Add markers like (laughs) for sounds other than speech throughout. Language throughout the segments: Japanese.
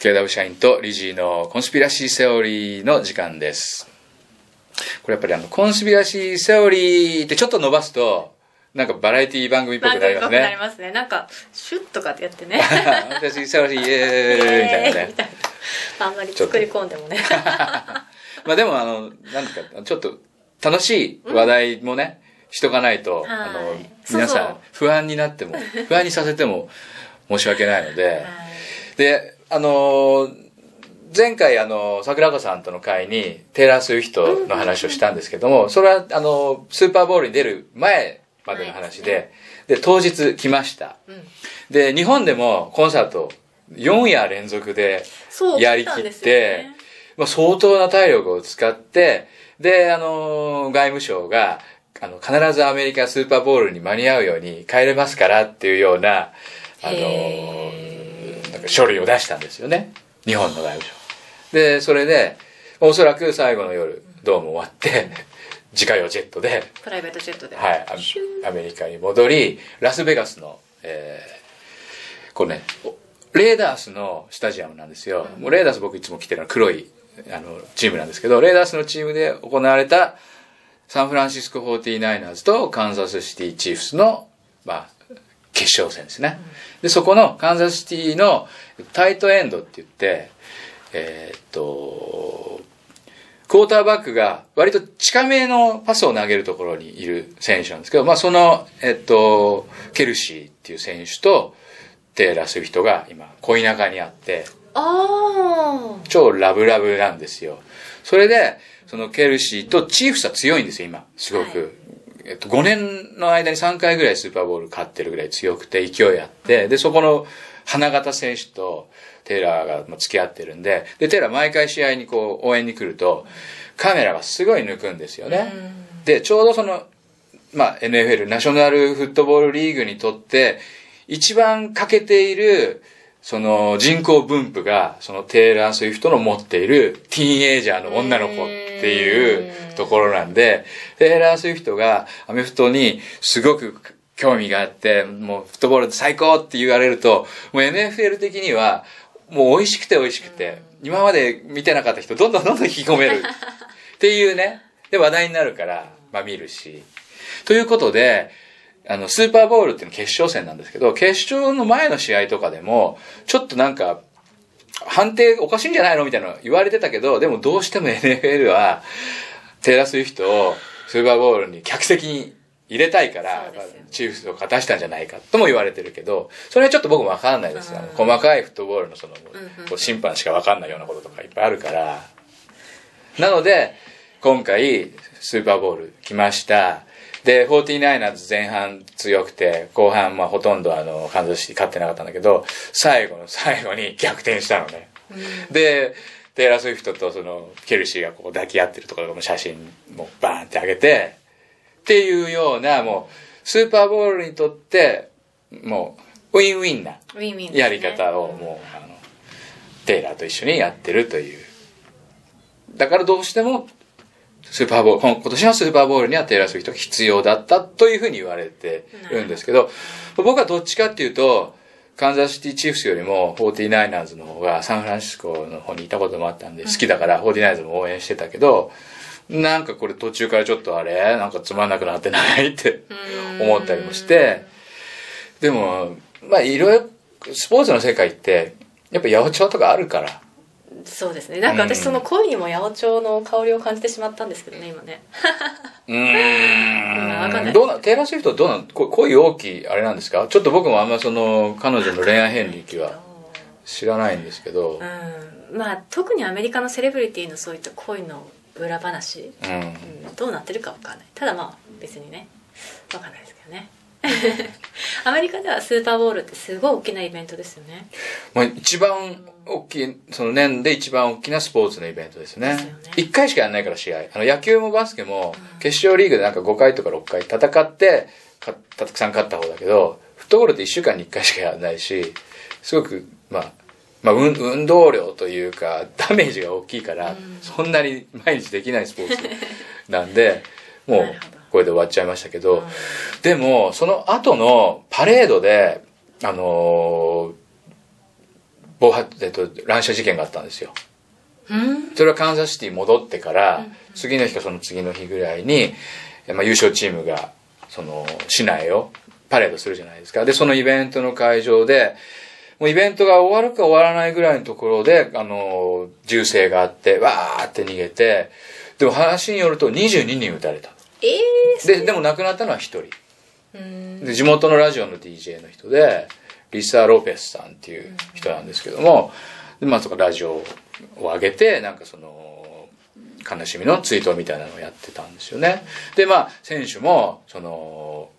KW 社員とリジーのコンスピラシーセオリーの時間です。これやっぱりあの、コンスピラシーセオリーってちょっと伸ばすと、なんかバラエティ番組っぽくなります番組っぽくなりね。ますねなんかシュッとかってやってね私、セオリー、イエーイみたいなねイエーイみ。たいなあんまり作り込んでもねまあでもあの、なんか、ちょっと楽しい話題もね、しとかないと、あのはい、皆さん不安になっても、不安にさせても申し訳ないので、はいで、あのー前回あの、桜子さんとの会にテイラー・スウィフトの話をしたんですけども、それはあの、スーパーボールに出る前までの話で、で、当日来ました。うん。で、日本でもコンサート4夜連続でやりきってね、まあ、相当な体力を使って、で、あの、外務省が、あの、必ずアメリカスーパーボールに間に合うように帰れますからっていうような、あの、書類を出したんですよね。日本の外務省。で、それで、おそらく最後の夜、ドーム終わって、(laughs) 自家用ジェットで、プライベートジェットではい、アメリカに戻り、ラスベガスの、えー、これね、おレーダースのスタジアムなんですよ。もうレーダース僕いつも来てるのは黒い、あの、チームなんですけど、レーダースのチームで行われた、サンフランシスコ 49ers とカンザスシティチーフスの、まあ、決勝戦ですね。で、そこのカンザスシティのタイトエンドって言って、えーっと、クォーターバックが割と近めのパスを投げるところにいる選手なんですけど、まあその、えっと、ケルシーっていう選手とテイラー・スウィフトが今恋仲にあって、ああ超ラブラブなんですよ。それで、そのケルシーとチーフスは強いんですよ、今。すごく。はいえっと、5年の間に3回ぐらいスーパーボール勝ってるぐらい強くて勢いあって、で、そこの花形選手とテイラーがまあ付き合ってるんで、で、テイラー毎回試合にこう応援に来ると、カメラがすごい抜くんですよね。で、ちょうどその、まあ、NFL、ナショナルフットボールリーグにとって、一番欠けている、その人口分布が、そのテイラー・スウィフトの持っているティーンエイジャーの女の子っていうところなんで、テイラー・スウィフトがアメフトにすごく興味があって、もうフットボール最高って言われると、もう NFL 的には、もう美味しくて美味しくて、今まで見てなかった人どんどんどんどん引き込めるっていうね。で、話題になるから、まあ見るし。ということで、あの、スーパーボールっていうのは決勝戦なんですけど、決勝の前の試合とかでも、ちょっとなんか、判定おかしいんじゃないのみたいなの言われてたけど、でもどうしても NFL は、テイラー・スウィフトをスーパーボールに客席に入れたいからチーフスを勝たしたんじゃないかとも言われてるけど、それはちょっと僕もわかんないですよ。細かいフットボールのその、審判しかわかんないようなこととかいっぱいあるから。なので、今回、スーパーボール来ました。で、49ers 前半強くて、後半まあほとんどあの、カンザスシティ勝ってなかったんだけど、最後の最後に逆転したのね。で、テイラー・スウィフトとその、ケルシーがこう抱き合ってるところの写真もバーンって上げて、っていうような、もう、スーパーボールにとって、もう、ウィンウィンなウィンウィンですねやり方をもう、あの、テイラーと一緒にやってるという。だからどうしても、スーパーボール、今今年のスーパーボールにはテイラー・スウィフトが必要だったというふうに言われてるんですけど、僕はどっちかっていうと、カンザスシティチーフスよりも 49ers の方がサンフランシスコの方にいたこともあったんで好きだから 49ers も応援してたけど、なんかこれ途中からちょっとあれなんかつまんなくなってないって思ったりもして、でも、まあいろいろスポーツの世界ってやっぱ八百長とかあるから、そうですね。なんか私その恋にも八百長の香りを感じてしまったんですけどね今ね。うわかんない。ーん。どうな、テイラー・スウィフトどうなん、こ恋大きいあれなんですか？ちょっと僕もあんまその、彼女の恋愛遍歴は知らないんですけど、うん。まあ特にアメリカのセレブリティのそういった恋の裏話、うん。うん、どうなってるかわかんない。ただまあ別にねわかんないですけどね (laughs) アメリカではスーパーボールってすごい大きなイベントですよねまあ、一番大きい、その年で一番大きなスポーツのイベントですねですよね。一、回しかやらないから試合。あの野球もバスケも決勝リーグでなんか5回とか6回戦って、かたくさん勝った方だけど、フットボールって1週間に1回しかやらないし、すごく、まあ、まあ、運運動量というか、ダメージが大きいから、そんなに毎日できないスポーツなんで、もうこれで終わっちゃいましたけど、でも、その後のパレードで、あのー暴発、えっと、乱射事件があったんですよ。うんそれはカンザスシティ戻ってから、次の日かその次の日ぐらいに、まあ、優勝チームが、その、市内をパレードするじゃないですか。で、そのイベントの会場で、もうイベントが終わるか終わらないぐらいのところで、あの、銃声があって、わーって逃げて、でも話によると22人撃たれた。ええで、でも亡くなったのは1人。うん。で地元のラジオの DJ の人でリサ・ロペスさんっていう人なんですけども、でまあ、そこラジオを上げてなんかその悲しみの追悼みたいなのをやってたんですよね。でまあ選手もその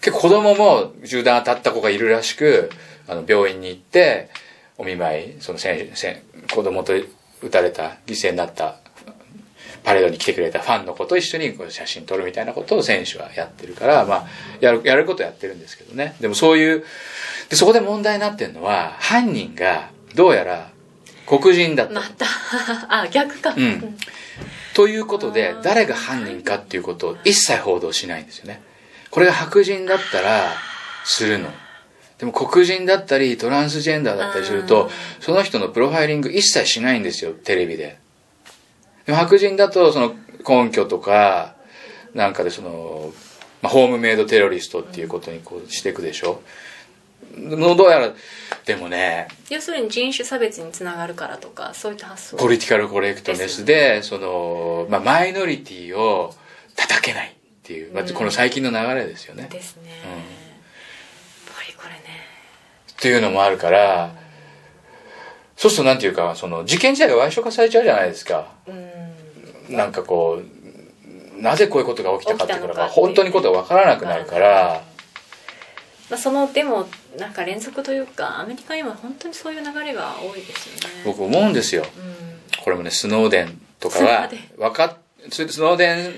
結構子供も銃弾当たった子がいるらしくあの病院に行ってお見舞いその選手選子供と撃たれた犠牲になったパレードに来てくれたファンの子と一緒にこう写真撮るみたいなことを選手はやってるから、まあ、やる、やることやってるんですけどね。でもそういう、で、そこで問題になってるのは、犯人がどうやら黒人だった。また (laughs) あ逆かうんということで、誰が犯人かっていうことを一切報道しないんですよね。これが白人だったら、するの。でも黒人だったり、トランスジェンダーだったりすると、その人のプロファイリング一切しないんですよ、テレビで。白人だと、その根拠とか、なんかでその、まあ、ホームメイドテロリストっていうことにこうしていくでしょ。でもどうやら、でもね、要するに人種差別につながるからとかそういった発想。ポリティカルコレクトネスで、その、まあ、マイノリティを叩けないっていう、まあ、この最近の流れですよね。ですね、やっぱりこれね。っていうのもあるから、そうするとなんていうか、その、事件自体が矮小化されちゃうじゃないですか。うんなんかこう、なぜこういうことが起きたかっていうのが、本当にことがわからなくなるから、まあ、そのでもなんか連続というかアメリカには本当にそういう流れが多いですよね。僕思うんですよ。うん。これもね、スノーデンとかはかスノーデン、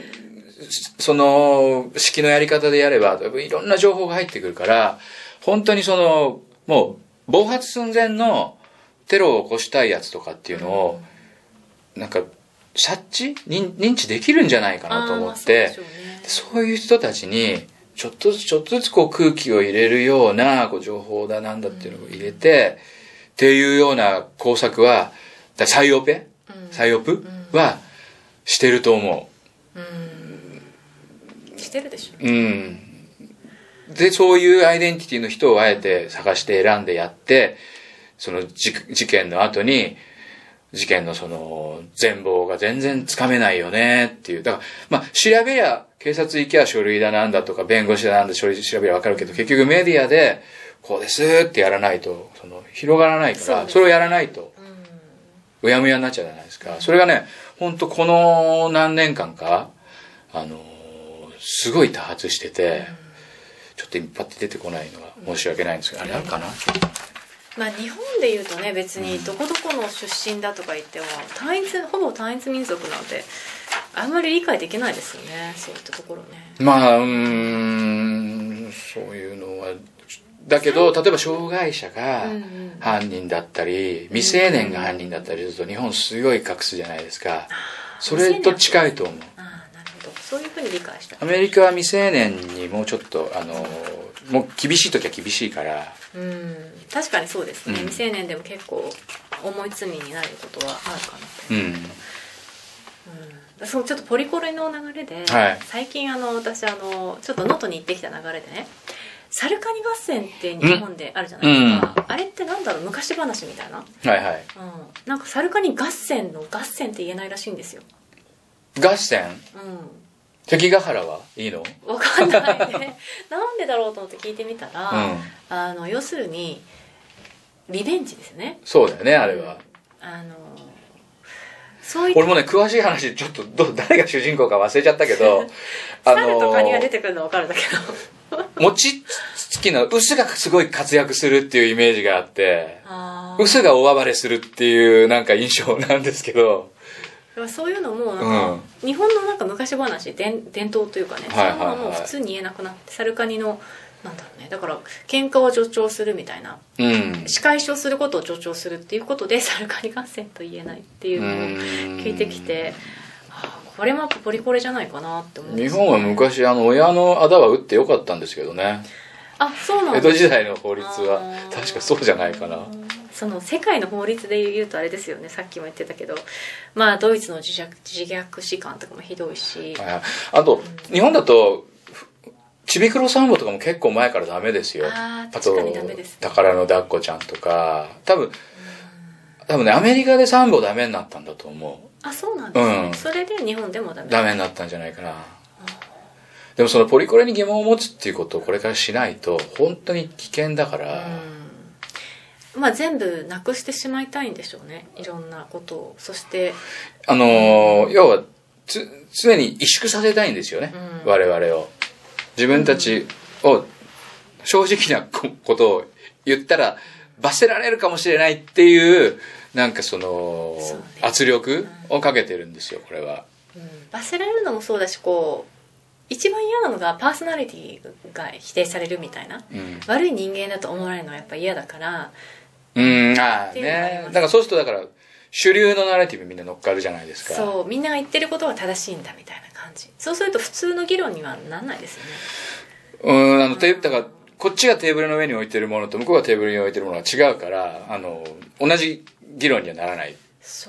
その、式のやり方でやれば、いろんな情報が入ってくるから、本当にその、もう、暴発寸前のテロを起こしたいやつとかっていうのを、なんか、察知？認認知できるんじゃないかなと思って、そうね。そういう人たちに、ちょっとずつちょっとずつこう空気を入れるようなこう情報だなんだっていうのを入れて、っていうような工作は、だサイオペうん。サイオプはしてると思してるでしょ。う。うん。で、そういうアイデンティティの人をあえて探して選んでやって、その事事件の後に、事件のその全貌が全然つかめないよねっていう。だから、まあ、調べりゃ、警察行きゃ書類だなんだとか、弁護士だなんだ書類調べりゃわかるけど、結局メディアで、こうですってやらないと、その、広がらないから、それをやらないと、うやむやになっちゃうじゃないですか。それがね、本当この何年間か、あのーすごい多発してて、ちょっと一発出てこないのは申し訳ないんですけど、あれあるかな？まあ日本でいうとね別にどこどこの出身だとか言っても単一ほぼ単一民族なのであんまり理解できないですよねそういったところね。まあ、うーん、そういうのは、だけど、例えば障害者が犯人だったり、未成年が犯人だったりすると、日本すごい隠すじゃないですか。それと近いと思う。そういうふうに理解した？アメリカは未成年にもうちょっと、あの、もう厳しい時は厳しいから、うん。確かにそうですね、うん。未成年でも結構重い罪になることはあるかなとうん。うん、そのちょっとポリコレの流れで、はい。最近あの私あのちょっと能登に行ってきた流れでねサルカニ合戦って日本であるじゃないですか、あれってなんだろう？昔話みたいな、うん、はい。はい。なんかサルカニ合戦の合戦って言えないらしいんですよ。合戦？う関ヶ原はいいの？んわかんないね。なんでだろうと思って聞いてみたら、うん。あの要するにリベンジですね。そうだよね、あれは。あのそうい俺もね、詳しい話、ちょっとど、誰が主人公か忘れちゃったけど、あ (laughs) 猿とカニが出てくるのは分かるんだけど。餅つきの臼がすごい活躍するっていうイメージがあって、臼が大暴れするっていうなんか印象なんですけど、そういうのもなんか、日本のなんか昔話伝伝統というかね、はいはいはいそういうのも普通に言えなくなってサルカニのなんだろうねだから喧嘩を助長するみたいなうん。仕返しをすることを助長するっていうことでサルカニ合戦と言えないっていうのを聞いてきてこれもポリコレじゃないかなって思うんです日本は昔、あの、親の仇は打ってよかったんですけどね。あそうなん江戸時代の法律は確かそうじゃないかな。その世界の法律で言うとあれですよね。さっきも言ってたけど。まあドイツの自虐自虐史観とかもひどいし。ああと、日本だとちびくろサンボとかも結構前からダメですよ。あと確かにダメですね。宝の抱っこちゃんとか。多分多分ねアメリカでサンボダメになったんだと思あそうなんですね、うん。それで日本でもダメ。うダメになったんじゃないかな。でもそのポリコレに疑問を持つっていうことをこれからしないと本当に危険だから、うんまあ全部なくしてしまいたいんでしょうね。いろんなことを。そしてあのー要はつ常に萎縮させたいんですよね、うん。我々を。自分たちを正直なこことを言ったら罰せられるかもしれないっていうなんかその圧力をかけてるんですよこれは。うん。罰せられるのもそうだしこう一番嫌なのがパーソナリティが否定されるみたいな。うん。悪い人間だと思われるのはやっぱ嫌だからうんああねだからそうするとだから主流のナレティブみんな乗っかるじゃないですか。そうみんなが言ってることが正しいんだみたいな感じ。そうすると普通の議論にはなんないですよね。うんあのてだからこっちがテーブルの上に置いてるものと向こうがテーブルに置いてるものが違うからあの同じ議論にはならない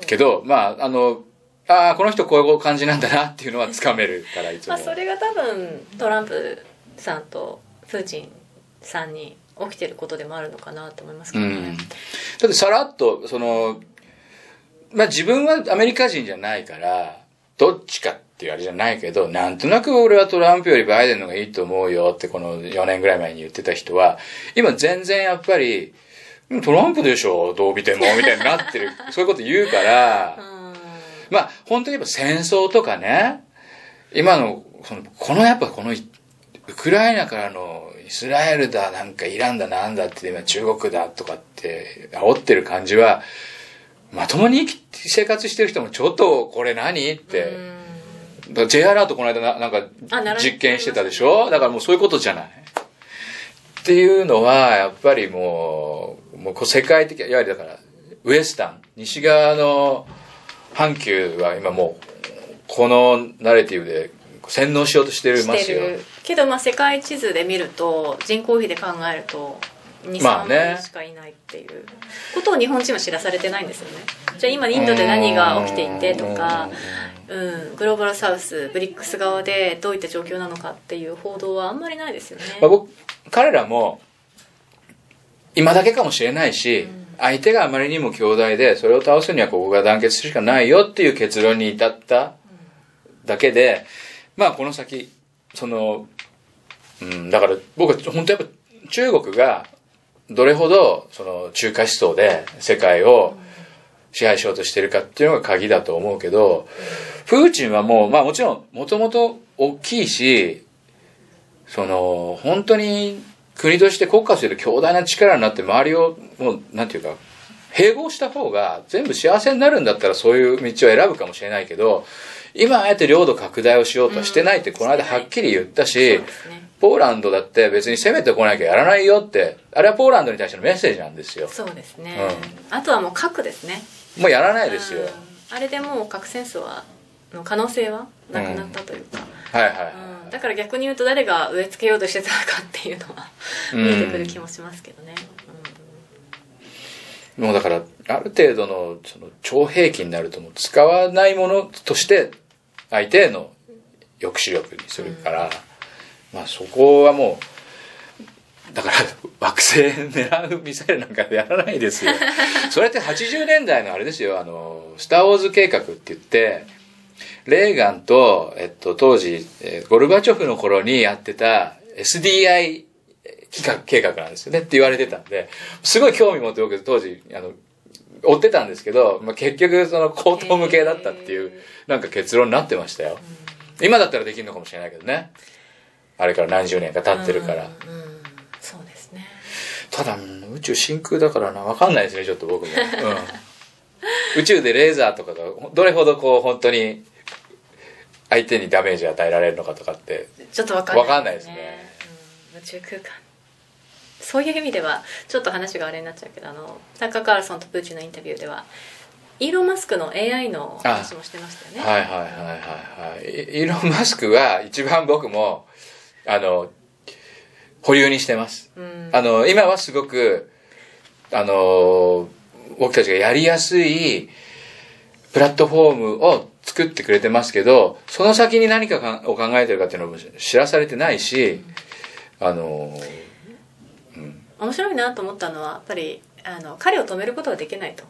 けどまああのああこの人こういう感じなんだなっていうのはつかめるからいつも、まあそれが多分トランプさんとプーチンさんに起きてることでもあるのかなと思いますけどね。うん、だってさらっとそのまあ自分はアメリカ人じゃないからどっちかっていうあれじゃないけどなんとなく俺はトランプよりバイデンの方がいいと思うよってこの4年ぐらい前に言ってた人は今全然やっぱりうんトランプでしょどう見てもみたいになってる (laughs) そういうこと言うからうん。まあ本当に言えば戦争とかね今のそのこのやっぱこのいウクライナからのイスラエルだなんかイランだなんだって今中国だとかって煽ってる感じはまともに生き生活してる人もちょっとこれ何って、だ J アラートこの間ななんか実験してたでしょ？だからもうそういうことじゃない。っていうのはやっぱりもうもう世界的いわゆるだからウエスタン西側の阪急は今もうこのナレティブで洗脳しようとしてしますよ。けどまあ世界地図で見ると人口比で考えると23万まあね。人しかいないっていうことを日本人は知らされてないんですよね。じゃあ今インドで何が起きていてとかうん、グローバルサウスブリックス側でどういった状況なのかっていう報道はあんまりないですよね、まあ、僕彼らも今だけかもしれないし、相手があまりにも強大でそれを倒すにはここが団結するしかないよっていう結論に至っただけでまあこの先その、うん、だから僕は本当やっぱ中国がどれほどその中華思想で世界を支配しようとしてるかっていうのが鍵だと思うけど、プーチンはもう、まあもちろん、もともと大きいし、その、本当に国として国家として強大な力になって周りを、もう、なんていうか、併合した方が全部幸せになるんだったらそういう道を選ぶかもしれないけど、今あえて領土拡大をしようとはしてないってこの間はっきり言ったし、ポーランドだって別に攻めてこなきゃやらないよって、あれはポーランドに対してのメッセージなんですよ。そうですね、うあとはもう核ですね。もうやらないですよ。うん。あれでもう核戦争はの可能性はなくなったというか、はいはい。はい。うん。だから逆に言うと誰が植え付けようとしてたのかっていうのはうん。見えてくる気もしますけどね、もうだから、ある程度のその超兵器になるともう使わないものとして相手への抑止力にするから、まあそこはもう、だから惑星狙うミサイルなんかやらないですよ。(laughs) それって80年代のあれですよ、あの、スターウォーズ計画って言って、レーガンと、えっと、当時、えーゴルバチョフの頃にやってた SDI 企画計画なんですよねって言われてたんで、すごい興味持って僕当時、あの、追ってたんですけど、まあ、結局その高等無形だったっていう、なんか結論になってましたよ。今だったらできるのかもしれないけどね。あれから何十年か経ってるから。うんうんそうですねただ、うん宇宙真空だからな、わかんないですね、ちょっと僕も。うん。(laughs) 宇宙でレーザーとかが、どれほどこう、本当に、相手にダメージ与えられるのかとかって、ちょっとわかんないわかんないですねうん、宇宙空間そういう意味ではちょっと話があれになっちゃうけどあのタッカー・カールソンとプーチンのインタビューではイーロン・マスクの AI の話もしてましたよねはいはいはいはいはい。イイーロン・マスクは一番僕も、あの、保留にしてます。うんあの、今はすごく、あの、僕たちがやりやすいプラットフォームを作ってくれてますけど、その先に何かかを考えてるかっていうのも知らされてないし、あの、面白いなと思ったのはやっぱりあの彼を止めることはできないと。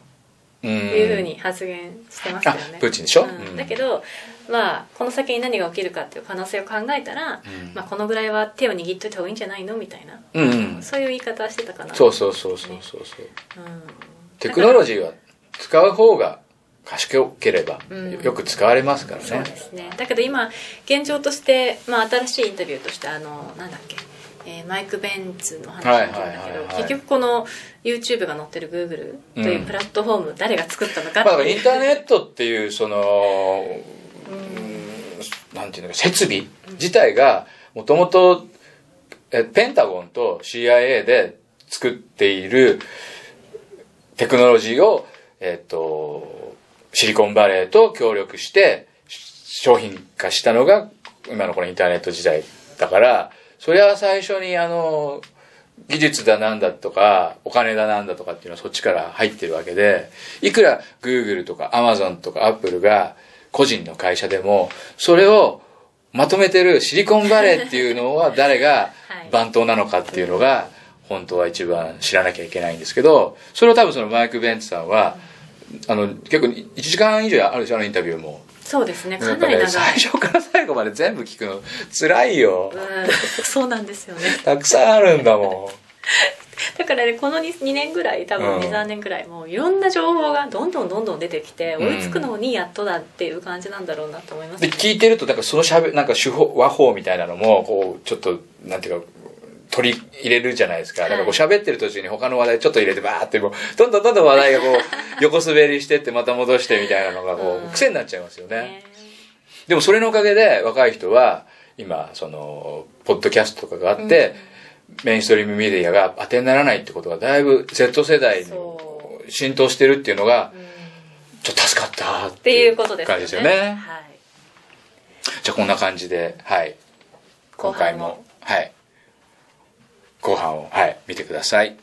うん。いうふうに発言してますよあね。プーチンでしょ、うん。うん。だけど、まあ、この先に何が起きるかっていう可能性を考えたら、うん。まあ、このぐらいは手を握っといた方がいいんじゃないの？みたいな、うん。うんそういう言い方はしてたかな。そうそうそうそうそうそう。うん。テクノロジーは使う方が賢ければうん。よく使われますからね。そうで。すね。だけど今現状として、まあ、新しいインタビューとしてあのなんだっけ、えーマイク・ベンツの話なんだけど、結局この YouTube が載ってる Google というプラットフォーム、誰が作ったのかまあ、っていう。インターネットっていうその、うん。なんていうのか設備自体がもともとえペンタゴンと CIA で作っているテクノロジーを、えっとシリコンバレーと協力して商品化したのが今のこのインターネット時代だからそれは最初にあの技術だなんだとか、お金だなんだとかっていうのはそっちから入ってるわけで、いくら Google とか Amazon とか Apple が個人の会社でも、それをまとめてるシリコンバレーっていうのは誰がはい。番頭なのかっていうのが、本当は一番知らなきゃいけないんですけど、それを多分そのマイク・ベンツさんは、あの、結構1時間以上あるでしょ、あのインタビューも。そうですね。かなり長い、最初から最後まで全部聞くの辛いよ。うん。そうなんですよね。(laughs) たくさんあるんだもん。(laughs) だからねこの 2, 2年ぐらい多分うん。23年ぐらいもういろんな情報がどんどんどんどん出てきてうん。追いつくのにやっとだっていう感じなんだろうなと思いますで、ね聞いてると、なんかそのしゃべ、なんか手法、和法みたいなのも、こう、ちょっと、なんていうか、取り入れるじゃないですか。だからこう喋ってる途中に他の話題ちょっと入れてバーってこう、どんどんどんどん話題がこう、(laughs) 横滑りしてってまた戻してみたいなのがこう癖になっちゃいますよね。ねでもそれのおかげで若い人は、今、その、ポッドキャストとかがあって、メインストリームメディアが当てにならないってことがだいぶ Z 世代にそ浸透してるっていうのがう、んちょっと助かったっってていいううことですよね感じですよね。はい、じゃあこんな感じで、はい。今回も、はい。後半を、はい、見てください。